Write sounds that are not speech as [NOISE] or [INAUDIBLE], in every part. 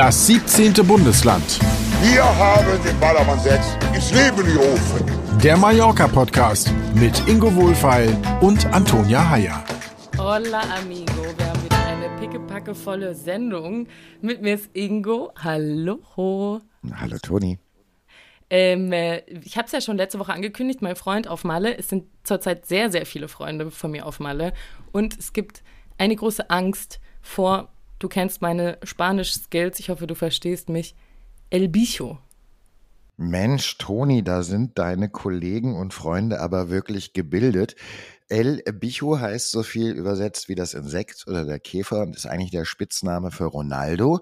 Das 17. Bundesland. Wir haben den Ballermann 6 ins Leben gerufen. Der Mallorca-Podcast mit Ingo Wohlfeil und Antonia Heyer. Hola, amigo. Wir haben wieder eine pickepackevolle Sendung. Mit mir ist Ingo. Hallo. Hallo, Toni. Ähm, äh, ich habe es ja schon letzte Woche angekündigt, mein Freund auf Malle. Es sind zurzeit sehr, sehr viele Freunde von mir auf Malle. Und es gibt eine große Angst vor Du kennst meine Spanisch-Skills. Ich hoffe, du verstehst mich. El Bicho. Mensch, Toni, da sind deine Kollegen und Freunde aber wirklich gebildet. El Bicho heißt so viel übersetzt wie das Insekt oder der Käfer und ist eigentlich der Spitzname für Ronaldo.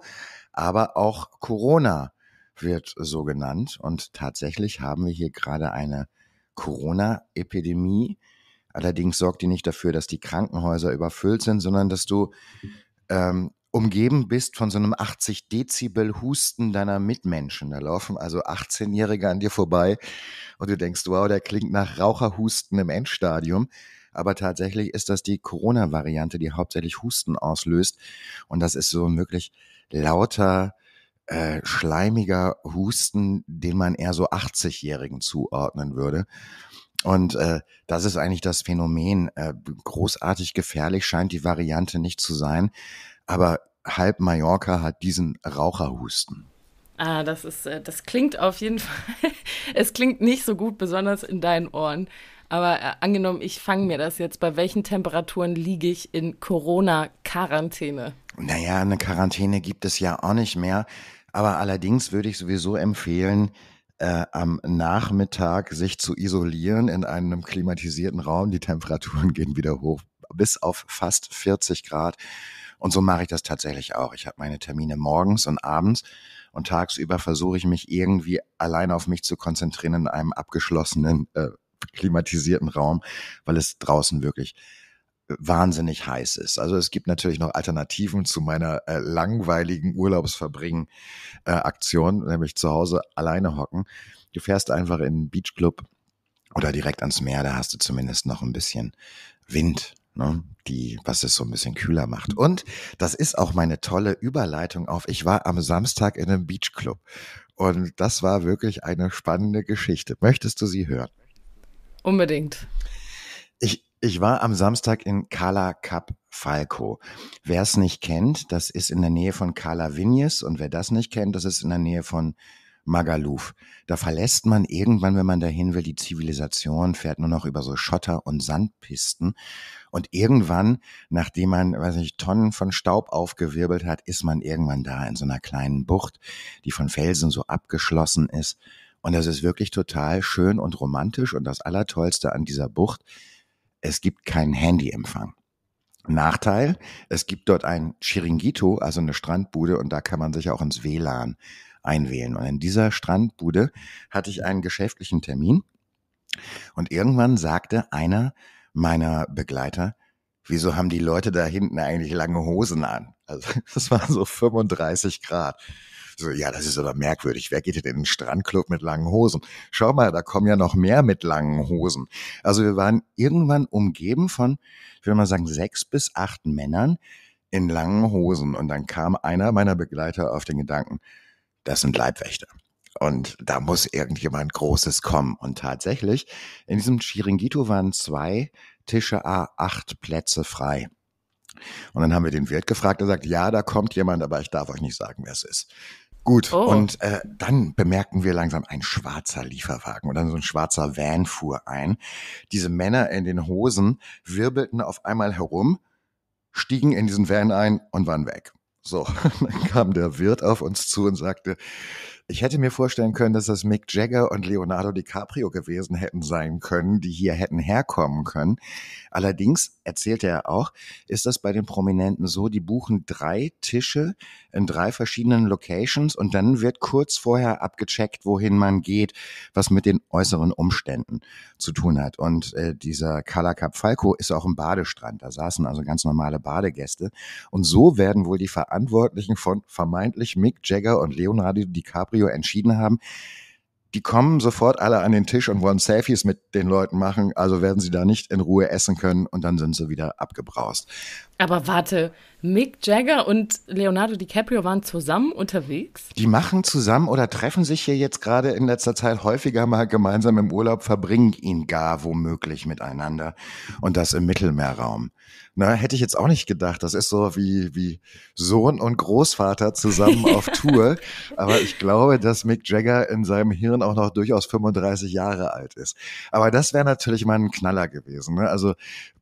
Aber auch Corona wird so genannt. Und tatsächlich haben wir hier gerade eine Corona-Epidemie. Allerdings sorgt die nicht dafür, dass die Krankenhäuser überfüllt sind, sondern dass du ähm, umgeben bist von so einem 80 Dezibel Husten deiner Mitmenschen. Da laufen also 18-Jährige an dir vorbei und du denkst, wow, der klingt nach Raucherhusten im Endstadium. Aber tatsächlich ist das die Corona-Variante, die hauptsächlich Husten auslöst. Und das ist so ein wirklich lauter, äh, schleimiger Husten, den man eher so 80-Jährigen zuordnen würde. Und äh, das ist eigentlich das Phänomen. Äh, großartig gefährlich scheint die Variante nicht zu sein. Aber halb Mallorca hat diesen Raucherhusten. Ah, das ist, äh, das klingt auf jeden [LAUGHS] Fall. es klingt nicht so gut, besonders in deinen Ohren. Aber äh, angenommen, ich fange mir das jetzt, bei welchen Temperaturen liege ich in Corona-Quarantäne? Naja, eine Quarantäne gibt es ja auch nicht mehr. Aber allerdings würde ich sowieso empfehlen, äh, am Nachmittag sich zu isolieren in einem klimatisierten Raum. Die Temperaturen gehen wieder hoch bis auf fast 40 Grad. Und so mache ich das tatsächlich auch. Ich habe meine Termine morgens und abends und tagsüber versuche ich mich irgendwie allein auf mich zu konzentrieren in einem abgeschlossenen, äh, klimatisierten Raum, weil es draußen wirklich wahnsinnig heiß ist. Also es gibt natürlich noch Alternativen zu meiner äh, langweiligen Urlaubsverbringen-Aktion, äh, nämlich zu Hause alleine hocken. Du fährst einfach in einen Beachclub oder direkt ans Meer, da hast du zumindest noch ein bisschen Wind ne, die, was es so ein bisschen kühler macht. Und das ist auch meine tolle Überleitung auf. Ich war am Samstag in einem Beachclub und das war wirklich eine spannende Geschichte. Möchtest du sie hören? Unbedingt. Ich, ich war am Samstag in Cala Cap Falco. Wer es nicht kennt, das ist in der Nähe von Cala Vignes und wer das nicht kennt, das ist in der Nähe von Magaluf. Da verlässt man irgendwann, wenn man dahin will, die Zivilisation, fährt nur noch über so Schotter- und Sandpisten. Und irgendwann, nachdem man, weiß nicht, Tonnen von Staub aufgewirbelt hat, ist man irgendwann da in so einer kleinen Bucht, die von Felsen so abgeschlossen ist. Und das ist wirklich total schön und romantisch. Und das Allertollste an dieser Bucht, es gibt keinen Handyempfang. Nachteil, es gibt dort ein Chiringuito, also eine Strandbude, und da kann man sich auch ins WLAN einwählen. Und in dieser Strandbude hatte ich einen geschäftlichen Termin. Und irgendwann sagte einer meiner Begleiter, wieso haben die Leute da hinten eigentlich lange Hosen an? Also [LAUGHS] das waren so 35 Grad. So, ja, das ist aber merkwürdig. Wer geht denn in den Strandclub mit langen Hosen? Schau mal, da kommen ja noch mehr mit langen Hosen. Also wir waren irgendwann umgeben von, ich würde mal sagen, sechs bis acht Männern in langen Hosen. Und dann kam einer meiner Begleiter auf den Gedanken, das sind Leibwächter. Und da muss irgendjemand Großes kommen. Und tatsächlich, in diesem Chiringuito waren zwei Tische A, acht Plätze frei. Und dann haben wir den Wirt gefragt, er sagt, ja, da kommt jemand, aber ich darf euch nicht sagen, wer es ist. Gut, oh. und äh, dann bemerkten wir langsam ein schwarzer Lieferwagen und dann so ein schwarzer Van fuhr ein. Diese Männer in den Hosen wirbelten auf einmal herum, stiegen in diesen Van ein und waren weg. So, [LAUGHS] dann kam der Wirt auf uns zu und sagte, ich hätte mir vorstellen können, dass das Mick Jagger und Leonardo DiCaprio gewesen hätten sein können, die hier hätten herkommen können. Allerdings, erzählte er auch, ist das bei den Prominenten so, die buchen drei Tische in drei verschiedenen Locations und dann wird kurz vorher abgecheckt, wohin man geht, was mit den äußeren Umständen zu tun hat. Und äh, dieser Cala Cap Falco ist auch ein Badestrand. Da saßen also ganz normale Badegäste. Und so werden wohl die Verantwortlichen von vermeintlich Mick Jagger und Leonardo DiCaprio entschieden haben, die kommen sofort alle an den Tisch und wollen Selfies mit den Leuten machen, also werden sie da nicht in Ruhe essen können und dann sind sie wieder abgebraust. Aber warte, Mick Jagger und Leonardo DiCaprio waren zusammen unterwegs? Die machen zusammen oder treffen sich hier jetzt gerade in letzter Zeit häufiger mal gemeinsam im Urlaub, verbringen ihn gar womöglich miteinander und das im Mittelmeerraum. Na, hätte ich jetzt auch nicht gedacht. Das ist so wie, wie Sohn und Großvater zusammen [LAUGHS] auf Tour. Aber ich glaube, dass Mick Jagger in seinem Hirn auch noch durchaus 35 Jahre alt ist. Aber das wäre natürlich mal ein Knaller gewesen. Ne? Also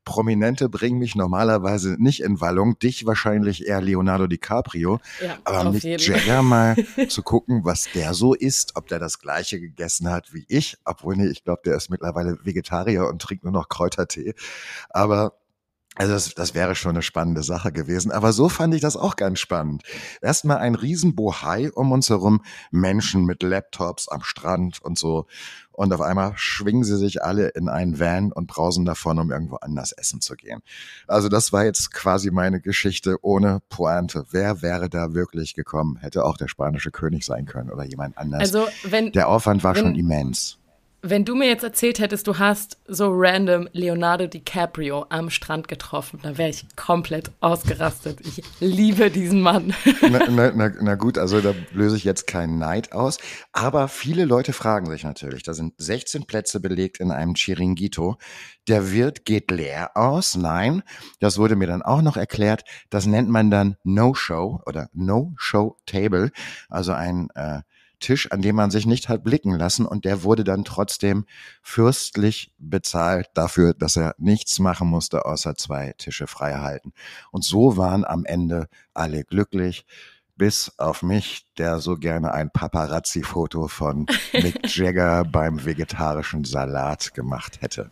Prominente bringen mich normalerweise nicht in Wallung, dich wahrscheinlich eher Leonardo DiCaprio, Ja, aber Mick jeden. Jagger mal [LAUGHS] zu gucken, was der so isst, ob der das gleiche gegessen hat wie ich, obwohl nee, ich glaube, der ist mittlerweile Vegetarier und trinkt nur noch Kräutertee, aber also das, das wäre schon eine spannende Sache gewesen. Aber so fand ich das auch ganz spannend. Erstmal ein Riesenbohai um uns herum, Menschen mit Laptops am Strand und so. Und auf einmal schwingen sie sich alle in einen Van und brausen davon, um irgendwo anders essen zu gehen. Also das war jetzt quasi meine Geschichte ohne Pointe. Wer wäre da wirklich gekommen? Hätte auch der spanische König sein können oder jemand anders. Also, wenn, der Aufwand war wenn- schon immens. Wenn du mir jetzt erzählt hättest, du hast so random Leonardo DiCaprio am Strand getroffen, dann wäre ich komplett ausgerastet. Ich liebe diesen Mann. [LAUGHS] na, na, na, na gut, also da löse ich jetzt keinen Neid aus. Aber viele Leute fragen sich natürlich, da sind 16 Plätze belegt in einem Chiringuito. Der Wirt geht leer aus. Nein, das wurde mir dann auch noch erklärt. Das nennt man dann No-Show oder No-Show-Table. Also ein äh, Tisch, an dem man sich nicht hat blicken lassen und der wurde dann trotzdem fürstlich bezahlt dafür, dass er nichts machen musste, außer zwei Tische frei halten. Und so waren am Ende alle glücklich, bis auf mich, der so gerne ein Paparazzi-Foto von Mick [LAUGHS] Jagger beim vegetarischen Salat gemacht hätte.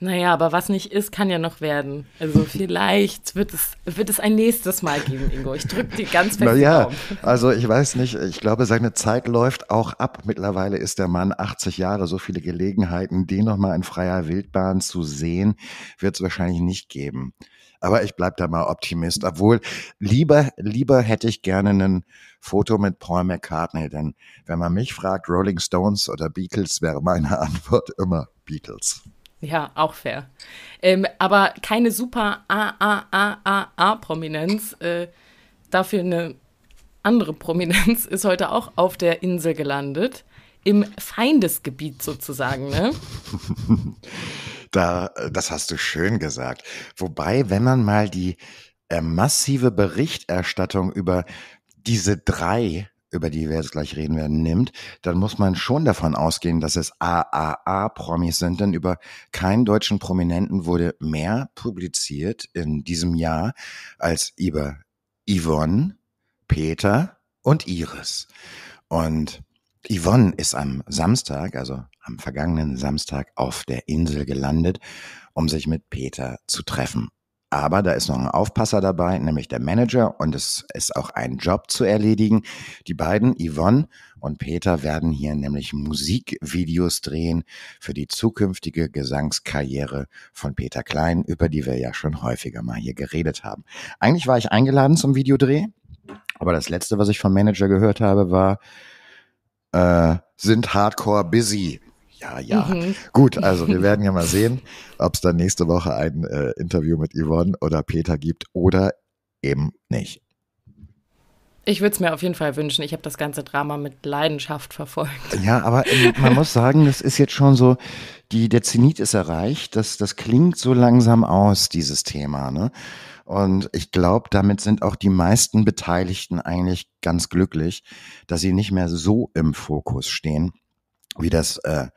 Naja, aber was nicht ist, kann ja noch werden. Also vielleicht wird es, wird es ein nächstes Mal geben, Ingo. Ich drücke dir ganz fest die Naja, also ich weiß nicht, ich glaube, seine Zeit läuft auch ab. Mittlerweile ist der Mann 80 Jahre, so viele Gelegenheiten, den nochmal in freier Wildbahn zu sehen, wird es wahrscheinlich nicht geben. Aber ich bleib da mal Optimist, obwohl lieber, lieber hätte ich gerne ein Foto mit Paul McCartney, denn wenn man mich fragt, Rolling Stones oder Beatles, wäre meine [LAUGHS] Antwort immer Beatles. Ja, auch fair. Ähm, aber keine super A-A-A-A-A-Prominenz. Äh, dafür eine andere Prominenz ist heute auch auf der Insel gelandet. Im Feindesgebiet sozusagen, ne? [LAUGHS] Da, das hast du schön gesagt. Wobei, wenn man mal die äh, massive Berichterstattung über diese drei, über die wir jetzt gleich reden werden, nimmt, dann muss man schon davon ausgehen, dass es AAA-Promis sind, denn über keinen deutschen Prominenten wurde mehr publiziert in diesem Jahr als über Yvonne, Peter und Iris. Und Yvonne ist am Samstag, also am vergangenen Samstag, auf der Insel gelandet, um sich mit Peter zu treffen. Aber da ist noch ein Aufpasser dabei, nämlich der Manager, und es ist auch ein Job zu erledigen. Die beiden, Yvonne und Peter, werden hier nämlich Musikvideos drehen für die zukünftige Gesangskarriere von Peter Klein, über die wir ja schon häufiger mal hier geredet haben. Eigentlich war ich eingeladen zum Videodreh, aber das letzte, was ich vom Manager gehört habe, war, äh, sind hardcore busy. Ja, ja. Mhm. Gut, also wir werden ja mal sehen, ob es dann nächste Woche ein äh, Interview mit Yvonne oder Peter gibt oder eben nicht. Ich würde es mir auf jeden Fall wünschen. Ich habe das ganze Drama mit Leidenschaft verfolgt. Ja, aber ähm, man muss sagen, das ist jetzt schon so, die, der Zenit ist erreicht. Das, das klingt so langsam aus, dieses Thema. Ne? Und ich glaube, damit sind auch die meisten Beteiligten eigentlich ganz glücklich, dass sie nicht mehr so im Fokus stehen, wie das äh,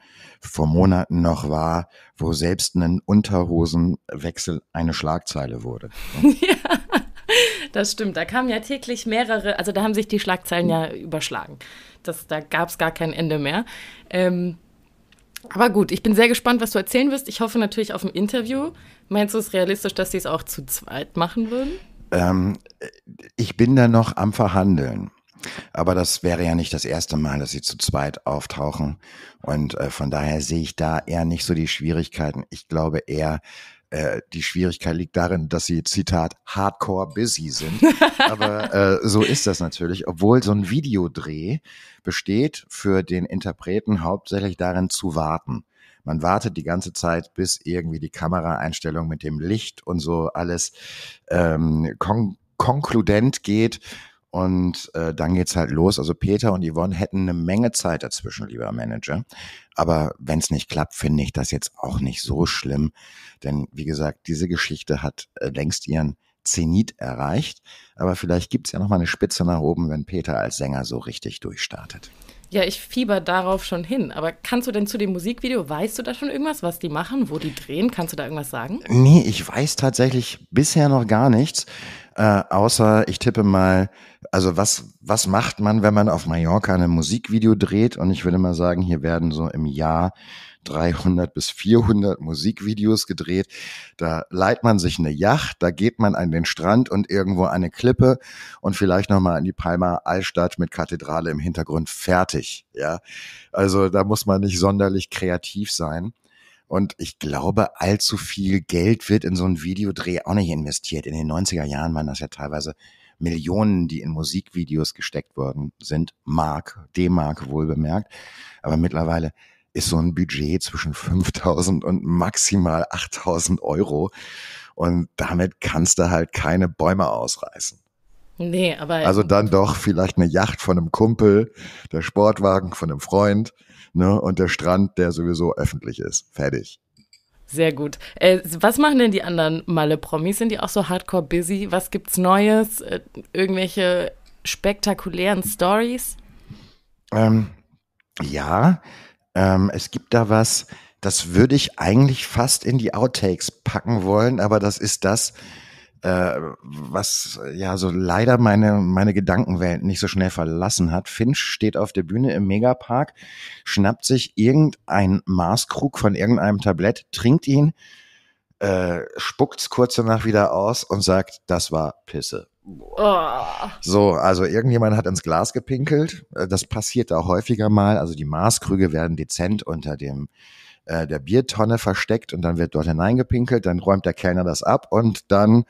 vor Monaten noch war, wo selbst ein Unterhosenwechsel eine Schlagzeile wurde. [LAUGHS] Das stimmt. Da kamen ja täglich mehrere, also da haben sich die Schlagzeilen ja überschlagen. Das, da gab es gar kein Ende mehr. Ähm, aber gut, ich bin sehr gespannt, was du erzählen wirst. Ich hoffe natürlich auf ein Interview. Meinst du es realistisch, dass sie es auch zu zweit machen würden? Ähm, ich bin da noch am Verhandeln. Aber das wäre ja nicht das erste Mal, dass sie zu zweit auftauchen. Und äh, von daher sehe ich da eher nicht so die Schwierigkeiten. Ich glaube eher, äh, die Schwierigkeit liegt darin, dass sie, Zitat, hardcore busy sind. [LAUGHS] Aber äh, so ist das natürlich, obwohl so ein Videodreh besteht für den Interpreten hauptsächlich darin zu warten. Man wartet die ganze Zeit, bis irgendwie die Kameraeinstellung mit dem Licht und so alles ähm, kon konkludent geht und äh, dann geht's halt los. Also Peter und Yvonne hätten eine Menge Zeit dazwischen, lieber Manager. Aber wenn es nicht klappt, finde ich das jetzt auch nicht so schlimm. Denn wie gesagt, diese Geschichte hat äh, längst ihren Zenit erreicht. Aber vielleicht gibt's ja noch mal eine Spitze nach oben, wenn Peter als Sänger so richtig durchstartet. Ja, ich fieber darauf schon hin. Aber kannst du denn zu dem Musikvideo, weißt du da schon irgendwas, was die machen, wo die drehen? Kannst du da irgendwas sagen? Nee, ich weiß tatsächlich bisher noch gar nichts. Äh, außer ich tippe mal, also was, was macht man, wenn man auf Mallorca ein Musikvideo dreht? Und ich würde mal sagen, hier werden so im Jahr 300 bis 400 Musikvideos gedreht. Da leiht man sich eine Yacht, da geht man an den Strand und irgendwo eine Klippe und vielleicht nochmal an die Palma Allstadt mit Kathedrale im Hintergrund fertig. Ja, also da muss man nicht sonderlich kreativ sein. Und ich glaube, allzu viel Geld wird in so ein Videodreh auch nicht investiert. In den 90er Jahren waren das ja teilweise Millionen, die in Musikvideos gesteckt worden sind. Mark, D-Mark wohl bemerkt. Aber mittlerweile ist so ein Budget zwischen 5000 und maximal 8000 Euro. Und damit kannst du halt keine Bäume ausreißen. Nee, aber. Also dann [LAUGHS] doch vielleicht eine Yacht von einem Kumpel, der Sportwagen von einem Freund ne, und der Strand, der sowieso öffentlich ist. Fertig. Sehr gut. Äh, was machen denn die anderen Malle-Promis? Sind die auch so hardcore busy? Was gibt's Neues? Äh, irgendwelche spektakulären Stories? Ähm, ja, ähm, es gibt da was, das würde ich eigentlich fast in die Outtakes packen wollen, aber das ist das, äh, was ja so leider meine, meine Gedankenwelt nicht so schnell verlassen hat. Finch steht auf der Bühne im Megapark, schnappt sich irgendein Maßkrug von irgendeinem Tablett, trinkt ihn, äh, spuckt's kurz danach wieder aus und sagt, das war Pisse. Oh. So, also irgendjemand hat ins Glas gepinkelt. Äh, das passiert da häufiger mal. Also die Maßkrüge werden dezent unter dem äh, der Biertonne versteckt und dann wird dort hineingepinkelt, dann räumt der Kellner das ab und dann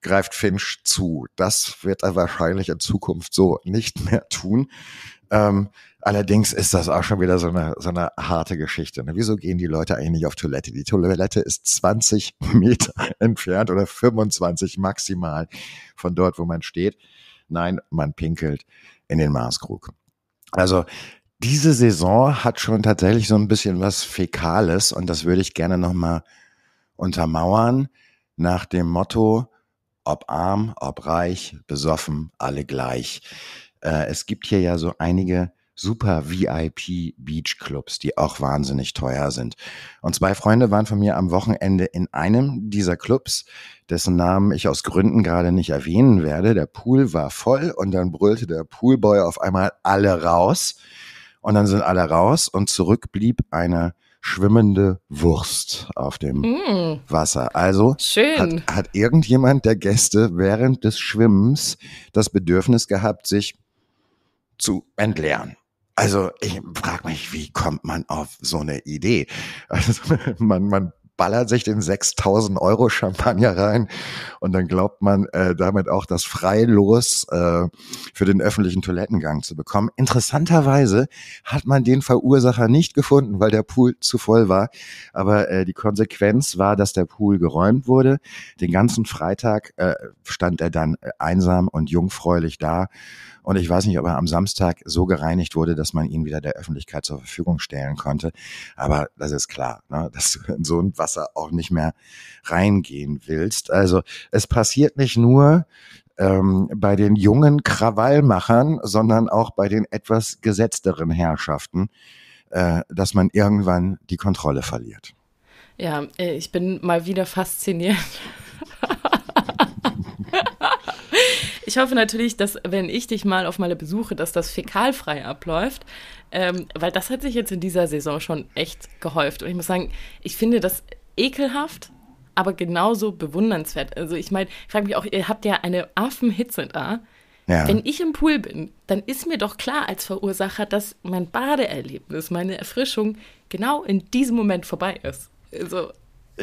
greift Finch zu. Das wird er wahrscheinlich in Zukunft so nicht mehr tun. Ähm, allerdings ist das auch schon wieder so eine, so eine harte Geschichte. Ne? Wieso gehen die Leute eigentlich nicht auf Toilette? Die Toilette ist 20 [LAUGHS] Meter entfernt oder 25 maximal von dort, wo man steht. Nein, man pinkelt in den Maßkrug. Also diese Saison hat schon tatsächlich so ein bisschen was Fäkales und das würde ich gerne nochmal untermauern nach dem Motto, ob arm, ob reich, besoffen, alle gleich. Äh, es gibt hier ja so einige super VIP Beach Clubs, die auch wahnsinnig teuer sind. Und zwei Freunde waren von mir am Wochenende in einem dieser Clubs, dessen Namen ich aus Gründen gerade nicht erwähnen werde. Der Pool war voll und dann brüllte der Poolboy auf einmal alle raus. Und dann sind alle raus und zurück blieb eine schwimmende Wurst auf dem mm. Wasser. Also hat, hat irgendjemand der Gäste während des Schwimmens das Bedürfnis gehabt, sich zu entleeren. Also ich frage mich, wie kommt man auf so eine Idee? Also [LAUGHS] man, man ballert sich den 6000 Euro Champagner rein und dann glaubt man äh, damit auch das Freilos äh, für den öffentlichen Toilettengang zu bekommen. Interessanterweise hat man den Verursacher nicht gefunden, weil der Pool zu voll war. Aber äh, die Konsequenz war, dass der Pool geräumt wurde. Den ganzen Freitag äh, stand er dann äh, einsam und jungfräulich da und ich weiß nicht, ob er am Samstag so gereinigt wurde, dass man ihn wieder der Öffentlichkeit zur Verfügung stellen konnte. Aber das ist klar, ne, dass [LAUGHS] so ein Wasser auch nicht mehr reingehen willst. Also es passiert nicht nur ähm, bei den jungen Krawallmachern, sondern auch bei den etwas gesetzteren Herrschaften, äh, dass man irgendwann die Kontrolle verliert. Ja, äh, ich bin mal wieder fasziniert [LAUGHS] ich hoffe natürlich, dass, wenn ich dich mal auf Malle besuche, dass das fäkalfrei abläuft. Ähm, weil das hat sich jetzt in dieser Saison schon echt gehäuft. Und ich muss sagen, ich finde das ekelhaft, aber genauso bewundernswert. Also ich meine, ich frage mich auch, ihr habt ja eine Affenhitze da. Ja. Wenn ich im Pool bin, dann ist mir doch klar als Verursacher, dass mein Badeerlebnis, meine Erfrischung genau in diesem Moment vorbei ist. Also,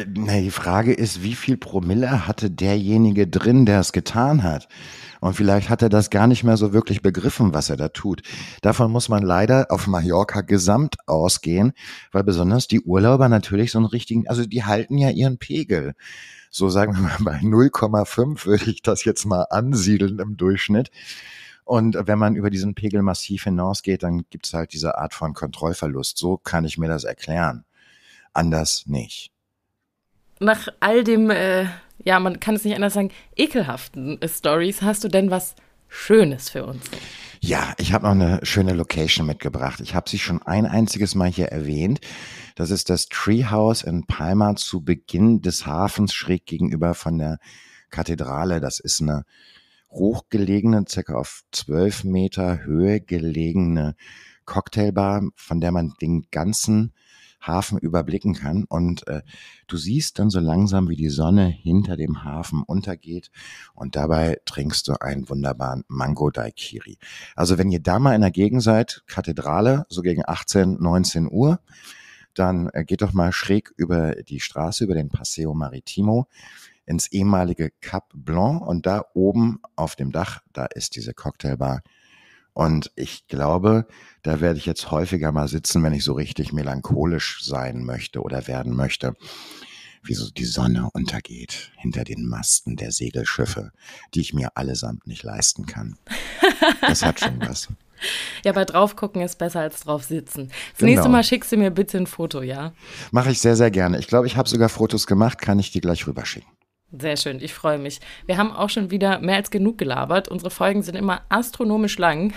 na, die Frage ist, wie viel Promille hatte derjenige drin, der es getan hat? Und vielleicht hat er das gar nicht mehr so wirklich begriffen, was er da tut. Davon muss man leider auf Mallorca gesamt ausgehen, weil besonders die Urlauber natürlich so einen richtigen, also die halten ja ihren Pegel. So sagen wir mal, bei 0,5 würde ich das jetzt mal ansiedeln im Durchschnitt. Und wenn man über diesen Pegel massiv hinausgeht, dann gibt es halt diese Art von Kontrollverlust. So kann ich mir das erklären. Anders nicht. Nach all dem äh, ja, man kann es nicht anders sagen, ekelhaften Stories, hast du denn was Schönes für uns? Ja, ich habe noch eine schöne Location mitgebracht. Ich habe sie schon ein einziges Mal hier erwähnt. Das ist das Treehouse in Palma zu Beginn des Hafens, schräg gegenüber von der Kathedrale. Das ist eine hochgelegene, circa auf zwölf Meter Höhe gelegene Cocktailbar, von der man den ganzen Hafen überblicken kann. Und äh, du siehst dann so langsam, wie die Sonne hinter dem Hafen untergeht und dabei trinkst du einen wunderbaren Mango Daikiri. Also wenn ihr da mal in der Gegend seid, Kathedrale, so gegen 18, 19 Uhr, dann äh, geht doch mal schräg über die Straße, über den Paseo Maritimo ins ehemalige Cap Blanc und da oben auf dem Dach, da ist diese Cocktailbar und ich glaube, da werde ich jetzt häufiger mal sitzen, wenn ich so richtig melancholisch sein möchte oder werden möchte. Wie so die Sonne untergeht hinter den Masten der Segelschiffe, die ich mir allesamt nicht leisten kann. Das hat schon was. [LAUGHS] Ja, aber drauf gucken ist besser als drauf sitzen. Das genau. nächste Mal schickst du mir bitte ein Foto, ja? Mache ich sehr, sehr gerne. Ich glaube, ich habe sogar Fotos gemacht, kann ich dir gleich rüberschicken. Sehr schön, ich freue mich. Wir haben auch schon wieder mehr als genug gelabert. Unsere Folgen sind immer astronomisch lang.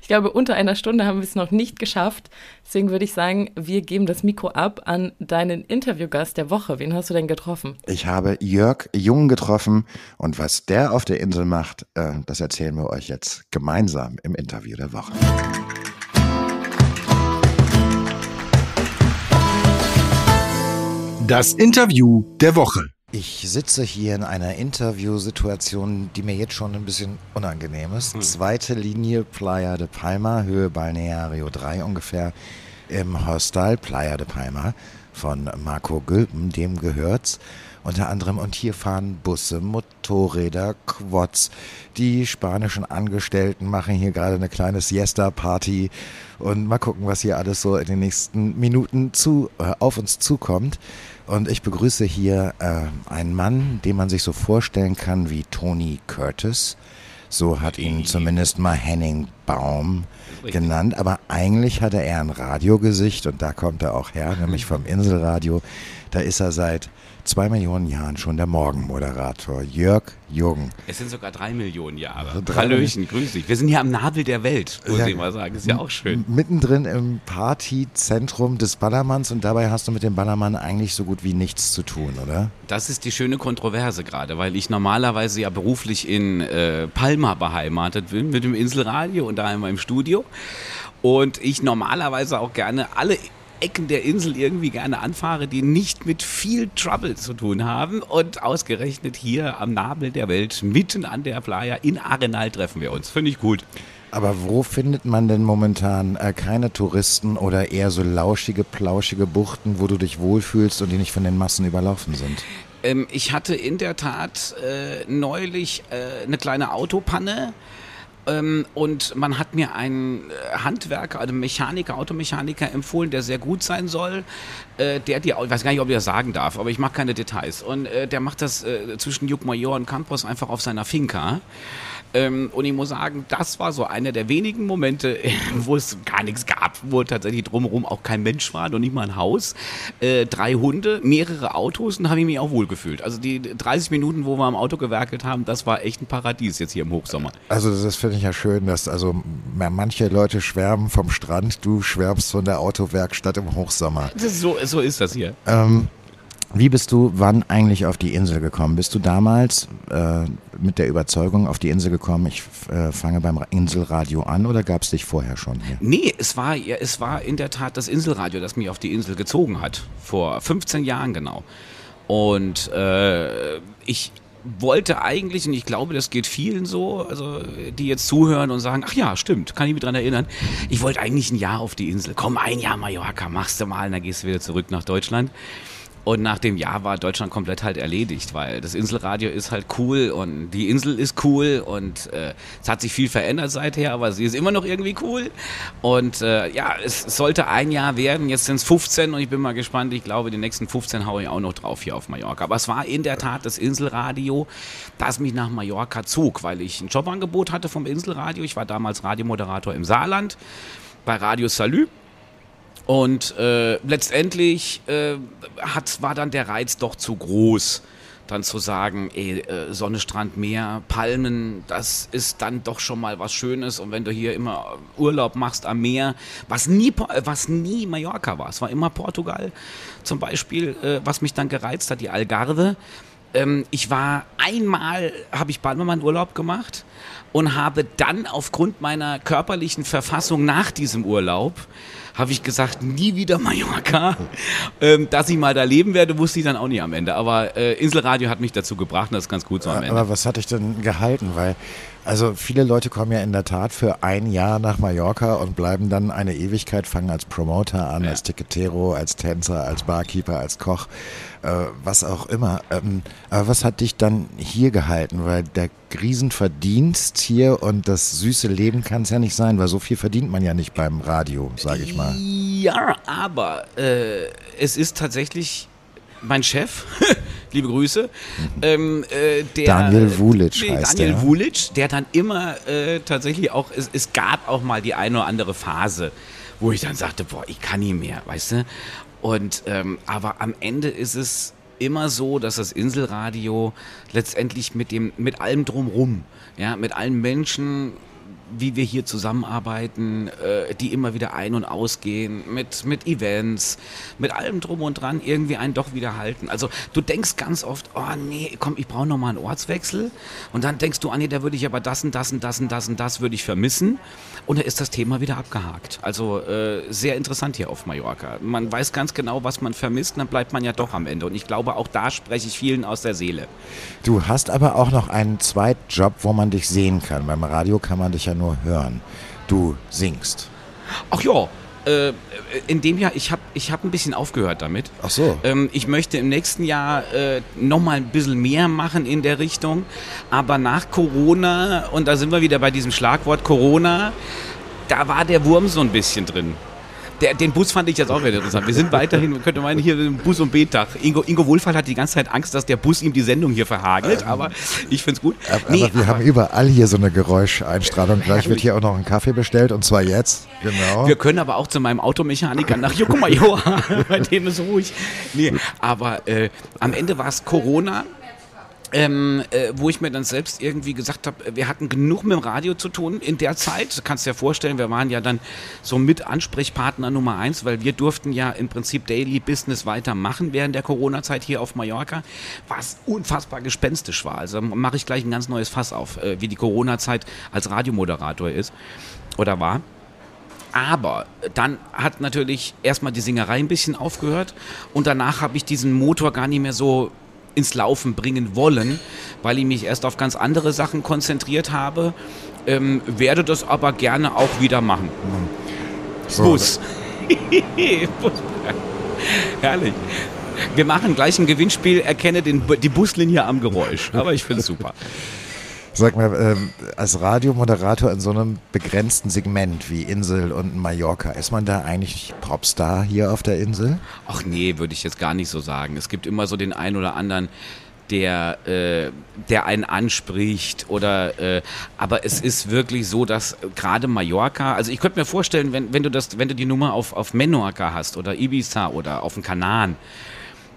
Ich glaube, unter einer Stunde haben wir es noch nicht geschafft. Deswegen würde ich sagen, wir geben das Mikro ab an deinen Interviewgast der Woche. Wen hast du denn getroffen? Ich habe Jörg Jung getroffen und was der auf der Insel macht, äh, das erzählen wir euch jetzt gemeinsam im Interview der Woche. Das Interview der Woche. Ich sitze hier in einer Interviewsituation, die mir jetzt schon ein bisschen unangenehm ist. Hm. Zweite Linie Playa de Palma, Höhe Balneario 3 ungefähr, im Hostal Playa de Palma von Marco Gülpen, dem gehört's unter anderem. Und hier fahren Busse, Motorräder, Quads. Die spanischen Angestellten machen hier gerade eine kleine Siesta-Party. Und mal gucken, was hier alles so in den nächsten Minuten zu, äh, auf uns zukommt. Und ich begrüße hier äh, einen Mann, den man sich so vorstellen kann wie Tony Curtis. So hat ihn zumindest mal Henning Baum genannt. Aber eigentlich hatte er ein Radiogesicht und da kommt er auch her, nämlich vom Inselradio. Da ist er seit zwei Millionen Jahren schon der Morgenmoderator, Jörg Jürgen. Es sind sogar drei Millionen Jahre. Also drei Hallöchen, grüß dich. Wir sind hier am Nabel der Welt, muss ja, ich mal sagen. Ist ja auch schön. Mittendrin im Partyzentrum des Ballermanns und dabei hast du mit dem Ballermann eigentlich so gut wie nichts zu tun, oder? Das ist die schöne Kontroverse gerade, weil ich normalerweise ja beruflich in äh, Palma beheimatet bin mit dem Inselradio und da in meinem Studio. Und ich normalerweise auch gerne alle Ecken der Insel irgendwie gerne anfahre, die nicht mit viel Trouble zu tun haben. Und ausgerechnet hier am Nabel der Welt, mitten an der Playa in Arenal treffen wir uns. Finde ich gut. Aber wo findet man denn momentan äh, keine Touristen oder eher so lauschige, plauschige Buchten, wo du dich wohlfühlst und die nicht von den Massen überlaufen sind? Ähm, ich hatte in der Tat äh, neulich äh, eine kleine Autopanne ähm, und man hat mir einen äh, Handwerker, also Mechaniker, Automechaniker empfohlen, der sehr gut sein soll. Äh, der die, ich weiß gar nicht, ob ich das sagen darf, aber ich mache keine Details. Und äh, der macht das äh, zwischen Juckmajor und Campos einfach auf seiner Finca. Ähm, und ich muss sagen, das war so einer der wenigen Momente, [LAUGHS] wo es gar nichts gab, wo tatsächlich drumherum auch kein Mensch war, noch nicht mal ein Haus. Äh, drei Hunde, mehrere Autos und habe ich mich auch wohl gefühlt. Also die 30 Minuten, wo wir am Auto gewerkelt haben, das war echt ein Paradies jetzt hier im Hochsommer. Also das finde ich ja schön, dass also manche Leute schwärmen vom Strand, du schwärmst von der Autowerkstatt im Hochsommer. So, so ist das hier. Ähm, wie bist du wann eigentlich auf die Insel gekommen? Bist du damals äh, mit der Überzeugung auf die Insel gekommen, ich äh, fange beim Inselradio an oder gab es dich vorher schon hier? Nee, es war, ja, es war in der Tat das Inselradio, das mich auf die Insel gezogen hat. Vor 15 Jahren genau. Und äh, ich wollte eigentlich, und ich glaube, das geht vielen so, also die jetzt zuhören und sagen, ach ja, stimmt, kann ich mich dran erinnern. Ich wollte eigentlich ein Jahr auf die Insel. Komm, ein Jahr Mallorca, machst du mal, und dann gehst du wieder zurück nach Deutschland. Und nach dem Jahr war Deutschland komplett halt erledigt, weil das Inselradio ist halt cool und die Insel ist cool und äh, es hat sich viel verändert seither, aber sie ist immer noch irgendwie cool. Und äh, ja, es sollte ein Jahr werden, jetzt sind es 15 und ich bin mal gespannt. Ich glaube, die nächsten 15 haue ich auch noch drauf hier auf Mallorca. Aber es war in der Tat das Inselradio, das mich nach Mallorca zog, weil ich ein Jobangebot hatte vom Inselradio. Ich war damals Radiomoderator im Saarland bei Radio Salü und äh, letztendlich äh, hat, war dann der Reiz doch zu groß, dann zu sagen, ey, äh, Sonne, Strand, Meer, Palmen, das ist dann doch schon mal was Schönes. Und wenn du hier immer Urlaub machst am Meer, was nie, was nie Mallorca war, es war immer Portugal zum Beispiel, äh, was mich dann gereizt hat, die Algarve. Ähm, ich war einmal, habe ich Balmermann Urlaub gemacht und habe dann aufgrund meiner körperlichen Verfassung nach diesem Urlaub habe ich gesagt, nie wieder Mallorca. [LAUGHS] Ähm, dass ich mal da leben werde, wusste ich dann auch nicht am Ende. Aber äh, Inselradio hat mich dazu gebracht und das ist ganz gut so am Ende. Aber was hat dich denn gehalten? Weil, also viele Leute kommen ja in der Tat für ein Jahr nach Mallorca und bleiben dann eine Ewigkeit, fangen als Promoter an, ja. als Ticketero, als Tänzer, als Barkeeper, als Koch, äh, was auch immer. Ähm, aber was hat dich dann hier gehalten? Weil der Riesenverdienst hier und das süße Leben kann es ja nicht sein, weil so viel verdient man ja nicht beim Radio, sage ich mal. Ja, aber äh, es ist tatsächlich mein Chef, [LAUGHS] liebe Grüße, ähm, äh, der, Daniel Vulic nee, heißt Daniel der. Vulic, der dann immer äh, tatsächlich auch, es, es gab auch mal die eine oder andere Phase, wo ich dann sagte, boah, ich kann nie mehr, weißt du? Und ähm, aber am Ende ist es immer so, dass das Inselradio letztendlich mit dem, mit allem drumrum, ja, mit allen Menschen wie wir hier zusammenarbeiten, äh, die immer wieder ein- und ausgehen, mit, mit Events, mit allem drum und dran irgendwie einen doch wieder halten. Also du denkst ganz oft, oh nee, komm, ich brauche nochmal einen Ortswechsel. Und dann denkst du, ah nee, da würde ich aber das und das und das und das und das würde ich vermissen. Und da ist das Thema wieder abgehakt. Also äh, sehr interessant hier auf Mallorca. Man weiß ganz genau, was man vermisst, dann bleibt man ja doch am Ende. Und ich glaube, auch da spreche ich vielen aus der Seele. Du hast aber auch noch einen Zweitjob, wo man dich sehen kann. Beim Radio kann man dich ja nur hören. Du singst. Ach ja, äh, in dem Jahr, ich habe ich hab ein bisschen aufgehört damit. Ach so. Ähm, ich möchte im nächsten Jahr äh, nochmal ein bisschen mehr machen in der Richtung. Aber nach Corona, und da sind wir wieder bei diesem Schlagwort Corona, da war der Wurm so ein bisschen drin. Der, den Bus fand ich jetzt auch wieder interessant. Wir sind weiterhin, könnte man hier im Bus- und B-Tag. Ingo, Ingo Wohlfall hat die ganze Zeit Angst, dass der Bus ihm die Sendung hier verhagelt, aber ich finde es gut. Aber, nee, aber wir aber haben überall hier so eine Geräuscheinstrahlung. Gleich wird hier auch noch ein Kaffee bestellt und zwar jetzt. Genau. Wir können aber auch zu meinem Automechaniker nach Jokomajoa, [LAUGHS] bei dem ist ruhig. Nee, aber äh, am Ende war es Corona ähm, äh, wo ich mir dann selbst irgendwie gesagt habe, wir hatten genug mit dem Radio zu tun in der Zeit. Du kannst dir vorstellen, wir waren ja dann so mit Ansprechpartner Nummer eins, weil wir durften ja im Prinzip Daily Business weitermachen während der Corona-Zeit hier auf Mallorca, was unfassbar gespenstisch war. Also mache ich gleich ein ganz neues Fass auf, äh, wie die Corona-Zeit als Radiomoderator ist oder war. Aber dann hat natürlich erstmal die Singerei ein bisschen aufgehört und danach habe ich diesen Motor gar nicht mehr so ins Laufen bringen wollen, weil ich mich erst auf ganz andere Sachen konzentriert habe. Ähm, werde das aber gerne auch wieder machen. So, [LAUGHS] Bus. Herrlich. Wir machen gleich ein Gewinnspiel, erkenne den, die Buslinie am Geräusch. Aber ich finde es super. Sag mal, ähm, als Radiomoderator in so einem begrenzten Segment wie Insel und Mallorca, ist man da eigentlich Popstar hier auf der Insel? Ach nee, würde ich jetzt gar nicht so sagen. Es gibt immer so den einen oder anderen, der, äh, der einen anspricht oder äh, aber es ist wirklich so, dass gerade Mallorca, also ich könnte mir vorstellen, wenn, wenn du das, wenn du die Nummer auf, auf Menorca hast oder Ibiza oder auf den Kanaren,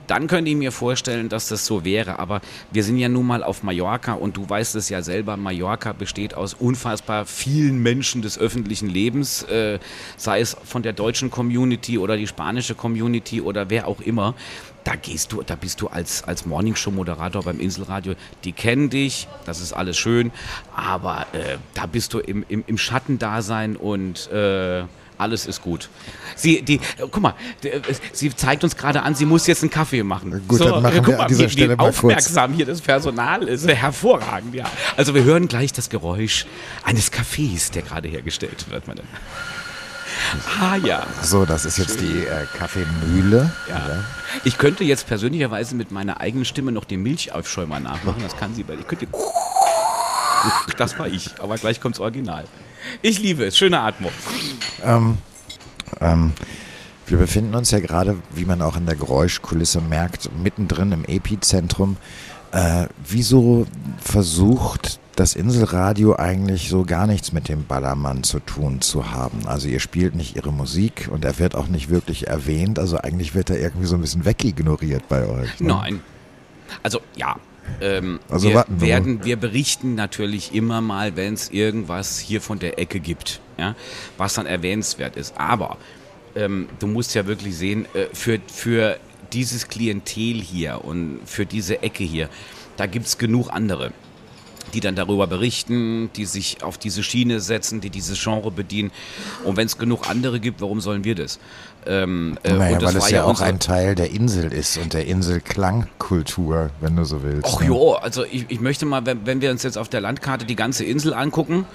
dann könnte ich mir vorstellen, dass das so wäre. Aber wir sind ja nun mal auf Mallorca und du weißt es ja selber, Mallorca besteht aus unfassbar vielen Menschen des öffentlichen Lebens, äh, sei es von der deutschen Community oder die spanische Community oder wer auch immer. Da gehst du, da bist du als, als Morningshow-Moderator beim Inselradio, die kennen dich, das ist alles schön, aber äh, da bist du im, im, im Schattendasein und äh, Alles ist gut. Sie, die, guck mal, die, sie zeigt uns gerade an, sie muss jetzt einen Kaffee machen. Gut, dann machen guck wir an mal, dieser wie, Stelle wie mal kurz. aufmerksam hier das Personal ist. Hervorragend, ja. Also wir hören gleich das Geräusch eines Kaffees, der gerade hergestellt wird. Meine. Ah ja. So, das ist jetzt die äh, Kaffeemühle. Ja. Ich könnte jetzt persönlicherweise mit meiner eigenen Stimme noch den Milchaufschäumer nachmachen. Das kann sie, weil ich könnte. Das war ich, aber gleich kommt's Original. Ich liebe es. Schöne Atmung. Ähm, wir befinden uns ja gerade, wie man auch in der Geräuschkulisse merkt, mittendrin im Epizentrum. Äh, wieso versucht das Inselradio eigentlich so gar nichts mit dem Ballermann zu tun zu haben? Also ihr spielt nicht ihre Musik und er wird auch nicht wirklich erwähnt. Also eigentlich wird er irgendwie so ein bisschen wegignoriert bei euch. Ne? Nein. Also ja. Ähm, Also wir warten wir werden, wir berichten natürlich immer mal, wenn es irgendwas hier von der Ecke gibt, ja, was dann erwähnenswert ist. Aber ähm, du musst ja wirklich sehen, äh, für, für dieses Klientel hier und für diese Ecke hier, da gibt es genug andere die dann darüber berichten, die sich auf diese Schiene setzen, die dieses Genre bedienen. Und wenn es genug andere gibt, warum sollen wir das? Ähm, äh, Naja, weil es war ja auch ein Teil der Insel ist und der Inselklangkultur, wenn du so willst. Ach ne? jo, also ich, ich möchte mal, wenn, wenn wir uns jetzt auf der Landkarte die ganze Insel angucken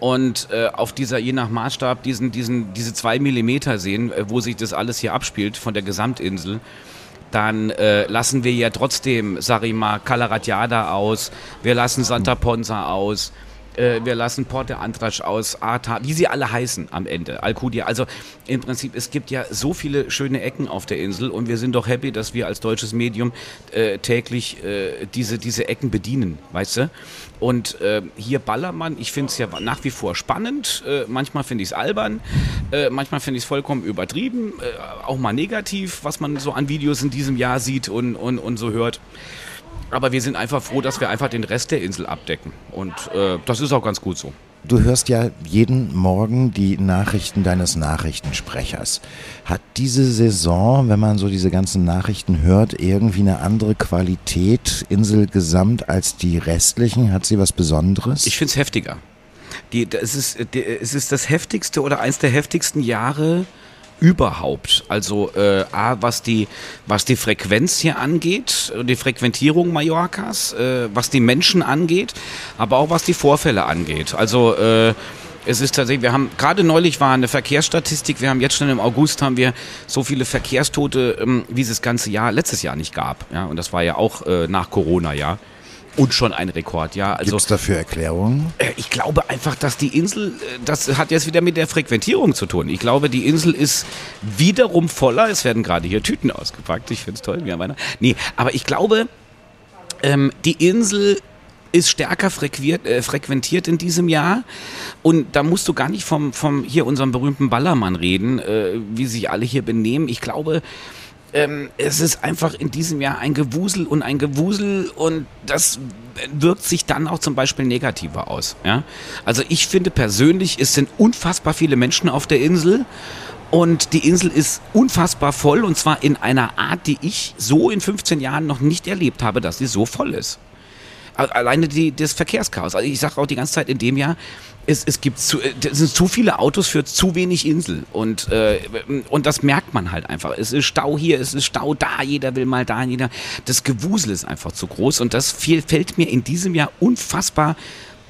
und äh, auf dieser, je nach Maßstab, diesen, diesen, diese zwei Millimeter sehen, äh, wo sich das alles hier abspielt von der Gesamtinsel, dann äh, lassen wir ja trotzdem, sag ich aus, wir lassen Santa Ponsa aus, äh, wir lassen Porte Antrasch aus, Arta, wie sie alle heißen am Ende, Alcudia. Also im Prinzip, es gibt ja so viele schöne Ecken auf der Insel und wir sind doch happy, dass wir als deutsches Medium äh, täglich äh, diese, diese Ecken bedienen, weißt du? Und äh, hier Ballermann, ich finde es ja nach wie vor spannend, äh, manchmal finde ich es albern, äh, manchmal finde ich es vollkommen übertrieben, äh, auch mal negativ, was man so an Videos in diesem Jahr sieht und, und, und so hört. Aber wir sind einfach froh, dass wir einfach den Rest der Insel abdecken. Und äh, das ist auch ganz gut so. Du hörst ja jeden Morgen die Nachrichten deines Nachrichtensprechers. Hat diese Saison, wenn man so diese ganzen Nachrichten hört, irgendwie eine andere Qualität Inselgesamt als die restlichen? Hat sie was Besonderes? Ich finde es heftiger. Die, das ist, die, es ist das heftigste oder eins der heftigsten Jahre überhaupt. Also äh, A, was die, was die Frequenz hier angeht, die Frequentierung Mallorcas, äh, was die Menschen angeht, aber auch was die Vorfälle angeht. Also äh, es ist tatsächlich, wir haben gerade neulich war eine Verkehrsstatistik, wir haben jetzt schon im August haben wir so viele Verkehrstote, ähm, wie es das ganze Jahr, letztes Jahr nicht gab. Ja, und das war ja auch äh, nach Corona, ja. Und schon ein Rekord, ja. Also Gibt es dafür Erklärungen? äh, Ich glaube einfach, dass die Insel, äh, das hat jetzt wieder mit der Frequentierung zu tun. Ich glaube, die Insel ist wiederum voller. Es werden gerade hier Tüten ausgepackt. Ich finde es toll, wie an Weihnachten. Nee, aber ich glaube, ähm, die Insel ist stärker äh, frequentiert in diesem Jahr. Und da musst du gar nicht vom, vom hier unserem berühmten Ballermann reden, äh, wie sich alle hier benehmen. Ich glaube, ähm, es ist einfach in diesem Jahr ein Gewusel und ein Gewusel und das wirkt sich dann auch zum Beispiel negativer aus. Ja? Also ich finde persönlich, es sind unfassbar viele Menschen auf der Insel und die Insel ist unfassbar voll und zwar in einer Art, die ich so in 15 Jahren noch nicht erlebt habe, dass sie so voll ist. Alleine die, das Verkehrschaos. Also ich sage auch die ganze Zeit in dem Jahr, es, es gibt zu, äh, es sind zu viele Autos für zu wenig Insel. Und, äh, und das merkt man halt einfach. Es ist Stau hier, es ist Stau da, jeder will mal da, jeder. Das Gewusel ist einfach zu groß. Und das viel, fällt mir in diesem Jahr unfassbar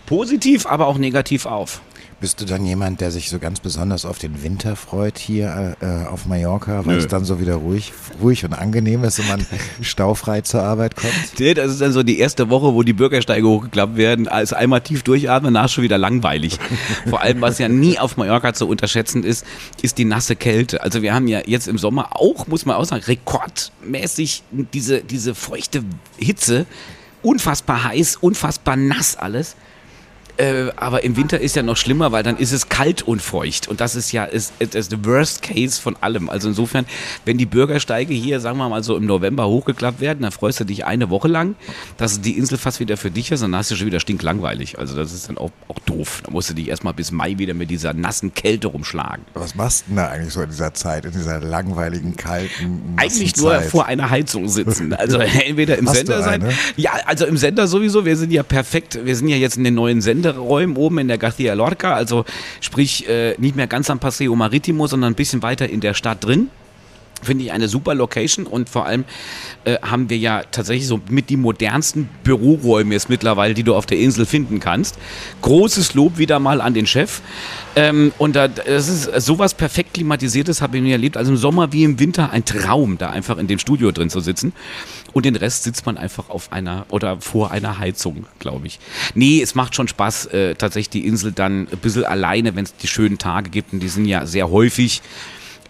positiv, aber auch negativ auf. Bist du dann jemand, der sich so ganz besonders auf den Winter freut hier äh, auf Mallorca, weil Nö. es dann so wieder ruhig, ruhig und angenehm ist und man [LAUGHS] staufrei zur Arbeit kommt? Das ist dann so die erste Woche, wo die Bürgersteige hochgeklappt werden. Also einmal tief durchatmen, danach schon wieder langweilig. [LAUGHS] Vor allem, was ja nie auf Mallorca zu unterschätzen ist, ist die nasse Kälte. Also wir haben ja jetzt im Sommer auch, muss man auch sagen, rekordmäßig diese, diese feuchte Hitze. Unfassbar heiß, unfassbar nass alles. Äh, aber im Winter ist ja noch schlimmer, weil dann ist es kalt und feucht. Und das ist ja ist, ist, the worst case von allem. Also insofern, wenn die Bürgersteige hier, sagen wir mal so im November hochgeklappt werden, dann freust du dich eine Woche lang, dass die Insel fast wieder für dich ist und dann hast du schon wieder stinklangweilig. Also das ist dann auch, auch doof. Da musst du dich erstmal bis Mai wieder mit dieser nassen Kälte rumschlagen. Was machst du denn da eigentlich so in dieser Zeit, in dieser langweiligen, kalten, Eigentlich nur Zeit? vor einer Heizung sitzen. Also [LAUGHS] entweder im Hast Sender sein. Ja, also im Sender sowieso. Wir sind ja perfekt. Wir sind ja jetzt in den neuen Sender Inselräumen oben in der García Lorca, also sprich äh, nicht mehr ganz am Paseo Maritimo, sondern ein bisschen weiter in der Stadt drin. Finde ich eine super Location und vor allem äh, haben wir ja tatsächlich so mit die modernsten Büroräume jetzt mittlerweile, die du auf der Insel finden kannst. Großes Lob wieder mal an den Chef. Ähm, und da, das ist sowas perfekt klimatisiertes, habe ich nie erlebt. Also im Sommer wie im Winter ein Traum, da einfach in dem Studio drin zu sitzen. Und den Rest sitzt man einfach auf einer oder vor einer Heizung, glaube ich. Nee, es macht schon Spaß, äh, tatsächlich die Insel dann ein bisschen alleine, wenn es die schönen Tage gibt. Und die sind ja sehr häufig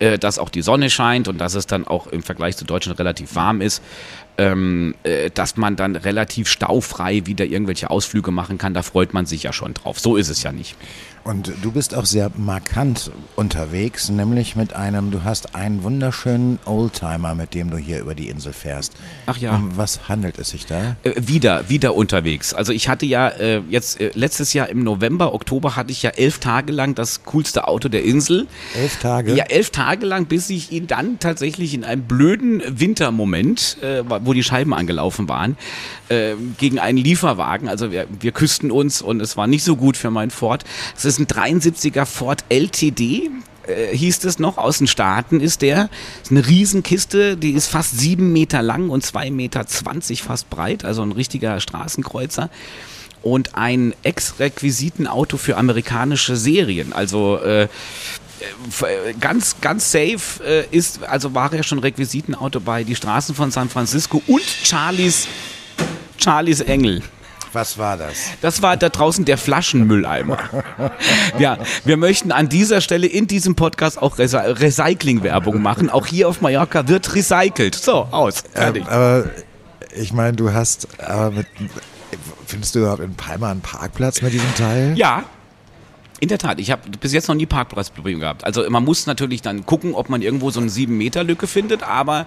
äh, dass auch die Sonne scheint und dass es dann auch im Vergleich zu Deutschland relativ warm ist, ähm, äh, dass man dann relativ staufrei wieder irgendwelche Ausflüge machen kann. Da freut man sich ja schon drauf. So ist es ja nicht. Und du bist auch sehr markant unterwegs, nämlich mit einem, du hast einen wunderschönen Oldtimer, mit dem du hier über die Insel fährst. Ach ja. Um was handelt es sich da? Äh, wieder, wieder unterwegs. Also ich hatte ja äh, jetzt äh, letztes Jahr im November, Oktober hatte ich ja elf Tage lang das coolste Auto der Insel. Elf Tage? Ja, elf Tage lang, bis ich ihn dann tatsächlich in einem blöden Wintermoment, äh, wo die Scheiben angelaufen waren, äh, gegen einen Lieferwagen, also wir, wir küssten uns und es war nicht so gut für mein Ford. Es ist ein 73er Ford LTD, äh, hieß es noch, aus den Staaten ist der. Ist eine Riesenkiste, die ist fast sieben Meter lang und zwei Meter zwanzig fast breit, also ein richtiger Straßenkreuzer. Und ein Ex-Requisitenauto für amerikanische Serien. Also äh, äh ganz, ganz safe äh, ist, also war ja schon Requisitenauto bei Die Straßen von San Francisco und Charlies, Charlies Engel. Was war das? Das war da draußen der Flaschenmülleimer. ja, wir möchten an dieser Stelle in diesem Podcast auch Recy Recycling-Werbung machen. Auch hier auf Mallorca wird recycelt. So, aus. Fertig. Ähm, aber ich meine, du hast, aber mit, findest du überhaupt in Palma einen Parkplatz mit diesem Teil? Ja, in der Tat, ich habe bis jetzt noch nie Parkplatzprobleme gehabt. Also man muss natürlich dann gucken, ob man irgendwo so eine 7-Meter-Lücke findet, aber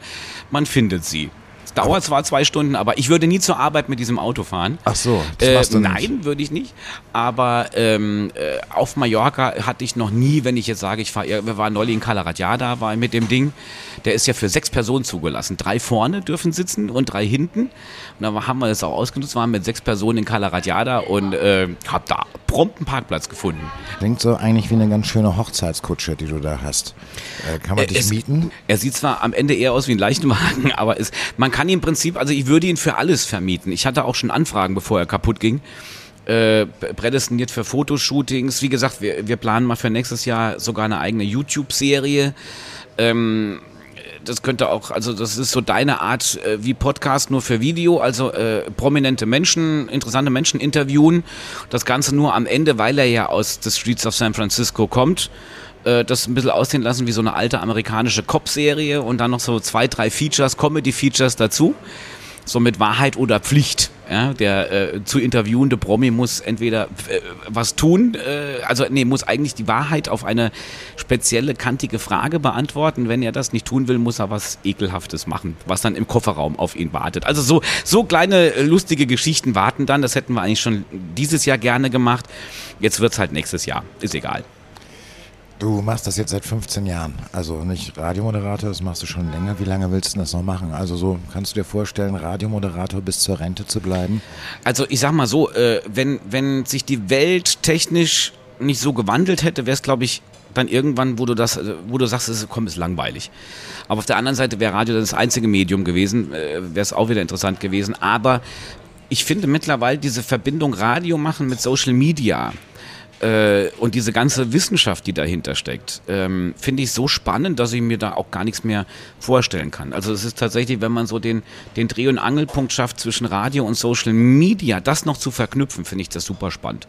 man findet sie. Es dauert zwar zwei Stunden, aber ich würde nie zur Arbeit mit diesem Auto fahren. Ach so, das äh, machst du nicht. Nein, würde ich nicht. Aber ähm, äh, auf Mallorca hatte ich noch nie, wenn ich jetzt sage, ich fahre, wir waren neulich in Calaratiada, war mit dem Ding. Der ist ja für sechs Personen zugelassen. Drei vorne dürfen sitzen und drei hinten. Und da haben wir das auch ausgenutzt, waren mit sechs Personen in Calaratiada und äh, hab da prompt einen Parkplatz gefunden. Klingt so eigentlich wie eine ganz schöne Hochzeitskutsche, die du da hast. Äh, kann man äh, dich es, mieten? Er sieht zwar am Ende eher aus wie ein Leichenwagen, [LAUGHS] aber es, man kann ihn im Prinzip, also ich würde ihn für alles vermieten. Ich hatte auch schon Anfragen, bevor er kaputt ging. Äh, prädestiniert für Fotoshootings. Wie gesagt, wir, wir planen mal für nächstes Jahr sogar eine eigene YouTube-Serie. Ähm, das könnte auch, also das ist so deine Art äh, wie Podcast nur für Video, also äh, prominente Menschen, interessante Menschen interviewen. Das Ganze nur am Ende, weil er ja aus The Streets of San Francisco kommt. Äh, das ein bisschen aussehen lassen wie so eine alte amerikanische Cop-Serie und dann noch so zwei, drei Features, Comedy-Features dazu. So mit Wahrheit oder Pflicht. Ja, der äh, zu interviewende Promi muss entweder äh, was tun, äh, also nee, muss eigentlich die Wahrheit auf eine spezielle, kantige Frage beantworten. Wenn er das nicht tun will, muss er was Ekelhaftes machen, was dann im Kofferraum auf ihn wartet. Also so, so kleine äh, lustige Geschichten warten dann. Das hätten wir eigentlich schon dieses Jahr gerne gemacht. Jetzt wird es halt nächstes Jahr. Ist egal. Du machst das jetzt seit 15 Jahren. Also nicht Radiomoderator, das machst du schon länger. Wie lange willst du das noch machen? Also so, kannst du dir vorstellen, Radiomoderator bis zur Rente zu bleiben? Also ich sag mal so, äh, wenn, wenn sich die Welt technisch nicht so gewandelt hätte, wäre es, glaube ich, dann irgendwann, wo du das, wo du sagst, es komm, ist langweilig. Aber auf der anderen Seite wäre Radio das einzige Medium gewesen, äh, wäre es auch wieder interessant gewesen. Aber ich finde mittlerweile diese Verbindung Radio machen mit Social Media, äh, und diese ganze Wissenschaft, die dahinter steckt, ähm, finde ich so spannend, dass ich mir da auch gar nichts mehr vorstellen kann. Also es ist tatsächlich, wenn man so den, den Dreh- und Angelpunkt schafft zwischen Radio und Social Media, das noch zu verknüpfen, finde ich das super spannend.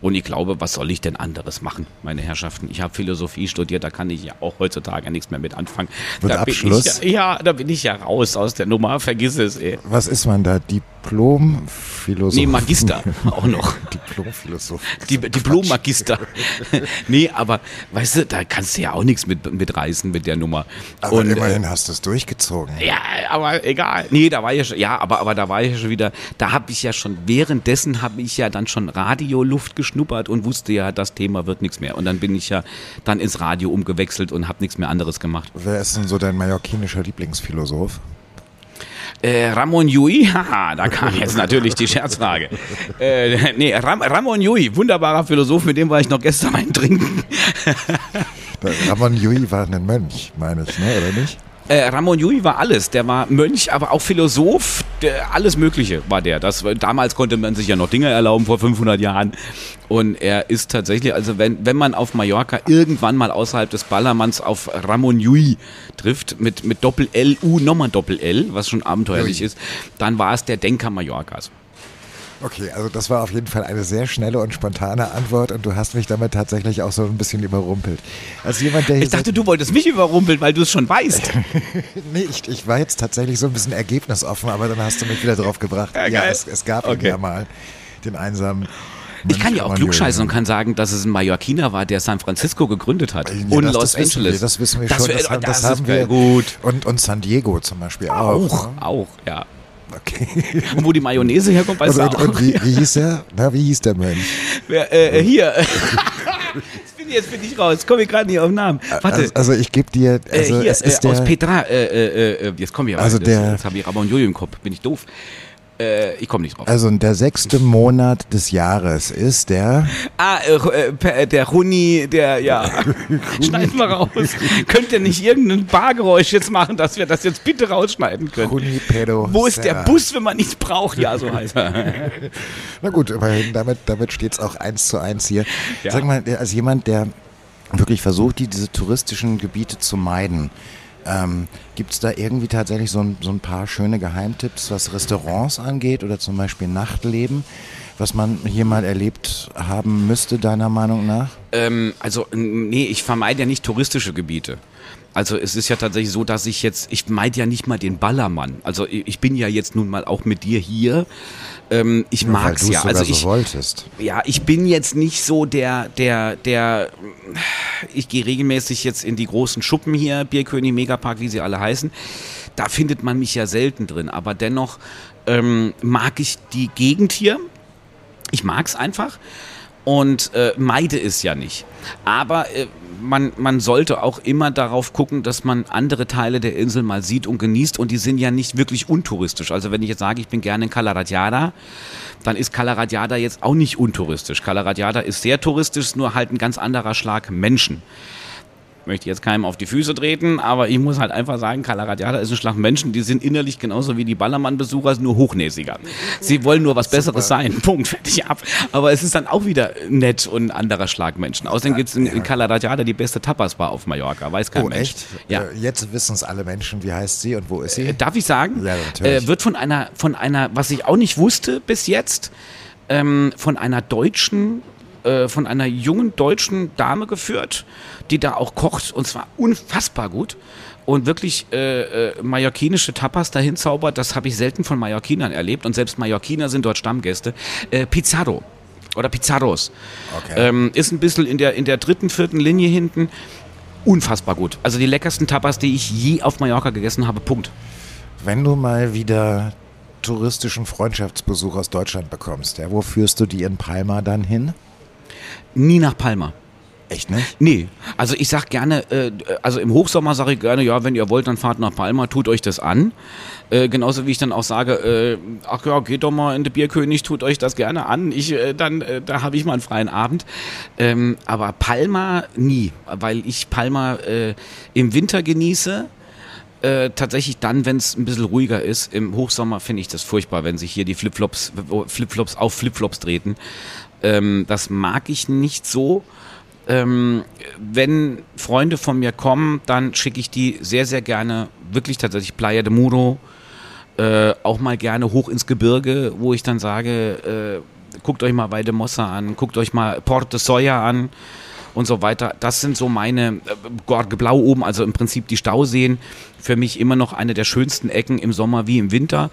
Und ich glaube, was soll ich denn anderes machen, meine Herrschaften? Ich habe Philosophie studiert, da kann ich ja auch heutzutage nichts mehr mit anfangen. Mit da Abschluss? Ja, ja, da bin ich ja raus aus der Nummer, vergiss es. Ey. Was ist man da? Diplom-Philosoph? Nee, Magister [LAUGHS] auch noch. Diplom-Philosoph. Die, Diplom Magister. [LAUGHS] nee, aber weißt du, da kannst du ja auch nichts mit, mit reißen mit der Nummer. Aber Und, immerhin äh, hast du es durchgezogen. Ja, aber egal. Nee, da war ja schon, ja, aber, aber da war ich ja schon wieder, da habe ich ja schon, währenddessen habe ich ja dann schon Radioluft geschnuppert und wusste ja, das Thema wird nichts mehr. Und dann bin ich ja dann ins Radio umgewechselt und habe nichts mehr anderes gemacht. Wer ist denn so dein mallorquinischer Lieblingsphilosoph? Äh, Ramon Yui, [LAUGHS] haha, da kam jetzt natürlich die Scherzfrage. Äh, nee, Ram, Ramon Yui, wunderbarer Philosoph, mit dem war ich noch gestern ein Trinken. [LAUGHS] Ramon Yui war ein Mönch, meine ich, ne, oder nicht? Äh, Ramon Yui war alles. Der war Mönch, aber auch Philosoph. Der, alles Mögliche war der. Das, damals konnte man sich ja noch Dinge erlauben, vor 500 Jahren. Und er ist tatsächlich, also wenn, wenn man auf Mallorca irgendwann mal außerhalb des Ballermanns auf Ramon Yui trifft, mit, mit Doppel-L-U, nochmal Doppel-L, was schon abenteuerlich Yui. ist, dann war es der Denker Mallorcas. Okay, also das war auf jeden Fall eine sehr schnelle und spontane Antwort und du hast mich damit tatsächlich auch so ein bisschen überrumpelt. Als jemand, der Ich dachte, du wolltest mich überrumpeln, weil du es schon weißt. [LAUGHS] nee, ich, ich war jetzt tatsächlich so ein bisschen ergebnisoffen, aber dann hast du mich wieder drauf gebracht. Ja, Ja, es, es gab Okay. ja mal, den einsamen. Ich kann ja auch klugscheißen und kann sagen, dass es ein Mallorquiner war, der San Francisco gegründet hat. Ja, und das, Los das Angeles. Wir, das wissen wir Das schon. wär- Das, haben- das, haben wir. gut. Und, und San Diego zum Beispiel auch. Auch, ne? auch, ja. Okay. Und [LAUGHS] wo die Mayonnaise herkommt, du und, auch. und wie, wie hieß der? Na, wie hieß der Mönch? Wer, äh, äh, hier. [LAUGHS] jetzt, bin ich, jetzt bin ich raus. Komme ich gerade nicht auf den Namen. Warte. Also, also ich gebe dir, also äh, hier, es ist äh, aus der, Petra. Äh, äh, äh, jetzt komme ich aber. Also der- Jetzt habe ich Ramon Jojo im Kopf. Bin ich doof. Äh, ich komme nicht drauf. also der sechste Monat des Jahres ist der, Ah, äh, äh, per- der Huni, der, ja. [LAUGHS] Schneiden wir raus. Könnt ihr nicht irgendein Bargeräusch jetzt machen, dass wir das jetzt bitte rausschneiden können? Junipero Wo ist der. Bus, wenn man nichts braucht? Ja, so heißt er. [LAUGHS] Na gut, immerhin, damit, damit steht es auch eins zu eins hier. Ja. Sag mal, als jemand, der wirklich versucht, die, diese touristischen Gebiete zu meiden, ähm, gibt es da irgendwie tatsächlich so ein, so ein paar schöne Geheimtipps, was Restaurants angeht oder zum Beispiel Nachtleben, was man hier mal erlebt haben müsste, deiner Meinung nach? Ähm, also, nee, ich vermeide ja nicht touristische Gebiete. Also es ist ja tatsächlich so, dass ich jetzt, ich meide ja nicht mal den Ballermann. Also ich bin ja jetzt nun mal auch mit dir hier. Ähm, ich Nur mag's ja. Also so ich, wolltest. ja, ich bin jetzt nicht so der, der, der, ich gehe regelmäßig jetzt in die großen Schuppen hier, Bierkönig, Megapark, wie sie alle heißen. Da findet man mich ja selten drin, aber dennoch ähm, mag ich die Gegend hier. Ich mag's einfach und äh, meide es ja nicht. Aber äh, man, man sollte auch immer darauf gucken, dass man andere Teile der Insel mal sieht und genießt und die sind ja nicht wirklich untouristisch. Also wenn ich jetzt sage, ich bin gerne in Calaratiada, dann ist Calaratiada jetzt auch nicht untouristisch. Calaratiada ist sehr touristisch, nur halt ein ganz anderer Schlag Menschen. Möchte jetzt keinem auf die Füße treten, aber ich muss halt einfach sagen, Calaratiada ist ein Schlag Menschen, die sind innerlich genauso wie die Ballermann-Besucher, nur hochnäsiger. Sie wollen nur was Besseres sein. [LAUGHS] Punkt, fertig ab. Aber es ist dann auch wieder nett und ein anderer Schlag Menschen. Außerdem gibt es in, in Calaratiada die beste Tapas-Bar auf Mallorca, weiß kein Oh, Mensch. echt? Ja. Äh, jetzt wissen es alle Menschen, wie heißt sie und wo ist sie? Äh, Darf ich sagen? Ja, natürlich. Äh, wird von einer, von einer, was ich auch nicht wusste bis jetzt, ähm, von einer deutschen, äh, von einer jungen deutschen Dame geführt, die da auch kocht und zwar unfassbar gut. Und wirklich äh, äh, mallorquinische Tapas dahin zaubert, das habe ich selten von Mallorquinern erlebt. Und selbst Mallorquiner sind dort Stammgäste. Äh, Pizarro oder Pizarros. Okay. Ähm, ist ein bisschen in der, in der dritten, vierten Linie hinten. Unfassbar gut. Also die leckersten Tapas, die ich je auf Mallorca gegessen habe. Punkt. Wenn du mal wieder touristischen Freundschaftsbesuch aus Deutschland bekommst, ja, wo führst du die in Palma dann hin? Nie nach Palma. Echt nicht? Nee, also ich sag gerne, äh, also im Hochsommer sage ich gerne, ja, wenn ihr wollt, dann fahrt nach Palma, tut euch das an. Äh, genauso wie ich dann auch sage, äh, ach ja, geht doch mal in den Bierkönig, tut euch das gerne an. Ich, äh, dann, äh, da habe ich mal einen freien Abend. Ähm, aber Palma nie, weil ich Palma äh, im Winter genieße. Äh, tatsächlich dann, wenn es ein bisschen ruhiger ist. Im Hochsommer finde ich das furchtbar, wenn sich hier die Flipflops, Flipflops auf Flipflops treten. Ähm, das mag ich nicht so. Ähm, wenn Freunde von mir kommen, dann schicke ich die sehr, sehr gerne, wirklich tatsächlich Playa de Muro, äh, auch mal gerne hoch ins Gebirge, wo ich dann sage, äh, guckt euch mal Weidemossa an, guckt euch mal Porte Soja an und so weiter. Das sind so meine, äh, Gorge Blau oben, also im Prinzip die Stauseen, für mich immer noch eine der schönsten Ecken im Sommer wie im Winter.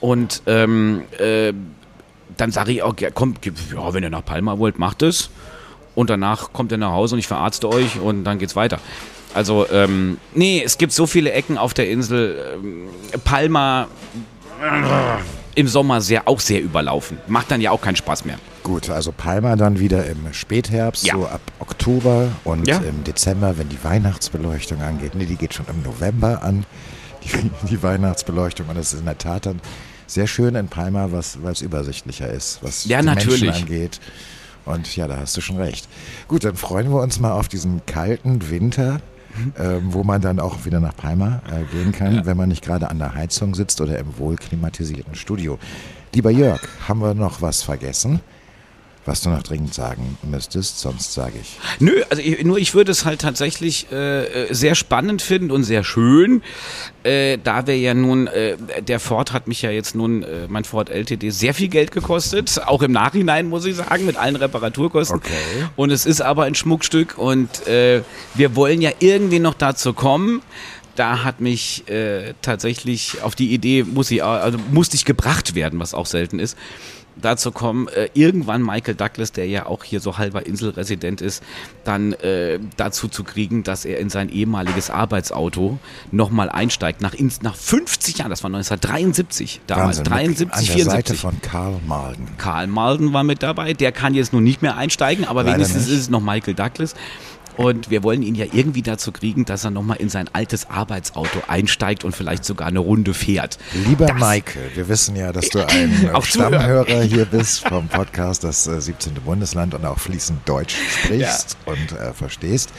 Und ähm, äh, dann sage ich auch, ja, komm, ja, wenn ihr nach Palma wollt, macht es. Und danach kommt ihr nach Hause und ich verarzte euch und dann geht's weiter. Also, ähm, nee, es gibt so viele Ecken auf der Insel. Ähm, Palma äh, im Sommer sehr, auch sehr überlaufen. Macht dann ja auch keinen Spaß mehr. Gut, also Palma dann wieder im Spätherbst, Ja. so ab Oktober und Ja. im Dezember, wenn die Weihnachtsbeleuchtung angeht. Nee, die geht schon im November an. die, [LAUGHS] die Weihnachtsbeleuchtung. Und es ist in der Tat dann sehr schön in Palma, was, weil es übersichtlicher ist, was Ja, die natürlich. Menschen angeht. Und ja, da hast du schon recht. Gut, dann freuen wir uns mal auf diesen kalten Winter, ähm, wo man dann auch wieder nach Palma äh, gehen kann, wenn man nicht gerade an der Heizung sitzt oder im wohlklimatisierten Studio. Lieber Jörg, haben wir noch was vergessen, was du noch dringend sagen müsstest? Sonst sage ich. Nö, also ich, nur ich würde es halt tatsächlich äh, äh, sehr spannend finden und sehr schön, äh, da wir ja nun, äh, der Ford hat mich ja jetzt nun, äh, mein Ford LTD, sehr viel Geld gekostet, auch im Nachhinein muss ich sagen, mit allen Reparaturkosten. Okay. Und es ist aber ein Schmuckstück und äh, wir wollen ja irgendwie noch dazu kommen. Da hat mich äh, tatsächlich auf die Idee, muss ich, also musste ich gebracht werden, was auch selten ist, dazu kommen, äh, irgendwann Michael Douglas, der ja auch hier so halber Inselresident ist, dann äh, dazu zu kriegen, dass er in sein ehemaliges Arbeitsauto nochmal einsteigt, nach, ins, nach 50 Jahren, das war 1973, damals, Wahnsinn. 73, An der 74. Seite von Karl Malden. Karl Malden war mit dabei. Der kann jetzt nun nicht mehr einsteigen, aber Leider wenigstens nicht. ist es noch Michael Douglas. Und wir wollen ihn ja irgendwie dazu kriegen, dass er nochmal in sein altes Arbeitsauto einsteigt und vielleicht sogar eine Runde fährt. Lieber Das- Michael, wir wissen ja, dass du [LAUGHS] ein äh, Stammhörer hier bist vom Podcast Das äh, 17. Bundesland und auch fließend Deutsch sprichst und äh, verstehst.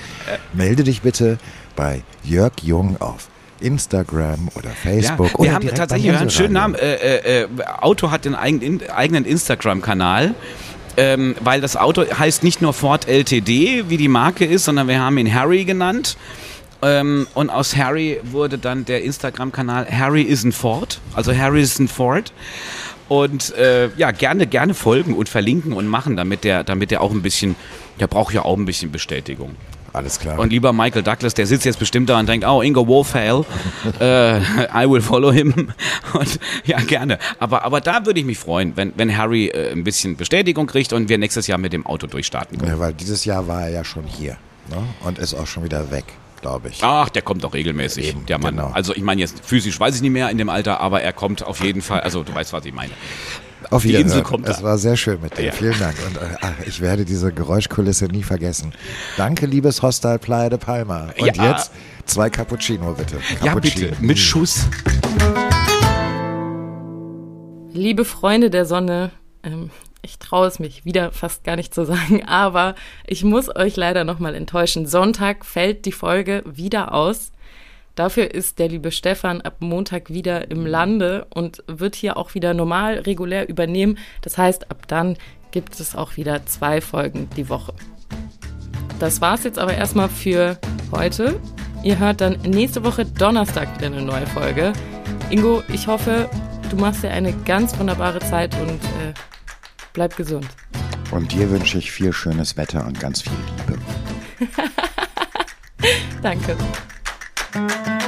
Melde dich bitte bei Jörg Jung auf Instagram oder Facebook. Ja, oder wir haben direkt tatsächlich haben einen schönen Namen. Äh, äh, äh, Auto hat den eigenen, eigenen Instagram-Kanal. Ähm, weil das Auto heißt nicht nur Ford LTD, wie die Marke ist, sondern wir haben ihn Harry genannt. Ähm, und aus Harry wurde dann der Instagram-Kanal Harry is Ford, also Harry is in Ford. Und äh, ja, gerne, gerne folgen und verlinken und machen, damit der, damit der auch ein bisschen, der braucht ja auch ein bisschen Bestätigung. Alles klar. Und lieber Michael Douglas, der sitzt jetzt bestimmt da und denkt, oh, Ingo Wolfhale, [LAUGHS] äh, I will follow him. [LAUGHS] Und ja, gerne. Aber, aber da würde ich mich freuen, wenn, wenn Harry äh, ein bisschen Bestätigung kriegt und wir nächstes Jahr mit dem Auto durchstarten können. ja, weil dieses Jahr war er ja schon hier ne? und ist auch schon wieder weg, glaube ich. Ach, der kommt doch regelmäßig, Eben, der Mann. genau. Also ich meine jetzt physisch weiß ich nicht mehr in dem Alter, aber er kommt auf jeden Fall, also du weißt, was ich meine. Auf die. Insel kommt Es da. war sehr schön mit dir. Ja. Vielen Dank. Und äh, ach, ich werde diese Geräuschkulisse nie vergessen. Danke, liebes Hostel Playa de Palma. Und Ja. jetzt zwei Cappuccino, bitte. Ja, Cappuccino. bitte, mit Schuss. Liebe Freunde der Sonne, ähm, ich traue es mich wieder fast gar nicht zu sagen, aber ich muss euch leider nochmal enttäuschen. Sonntag fällt die Folge wieder aus. Dafür ist der liebe Stefan ab Montag wieder im Lande und wird hier auch wieder normal, regulär übernehmen. Das heißt, ab dann gibt es auch wieder zwei Folgen die Woche. Das war's jetzt aber erstmal für heute. Ihr hört dann nächste Woche Donnerstag wieder eine neue Folge. Ingo, ich hoffe, du machst dir eine ganz wunderbare Zeit und äh, bleib gesund. Und dir wünsche ich viel schönes Wetter und ganz viel Liebe. [LAUGHS] Danke. thank you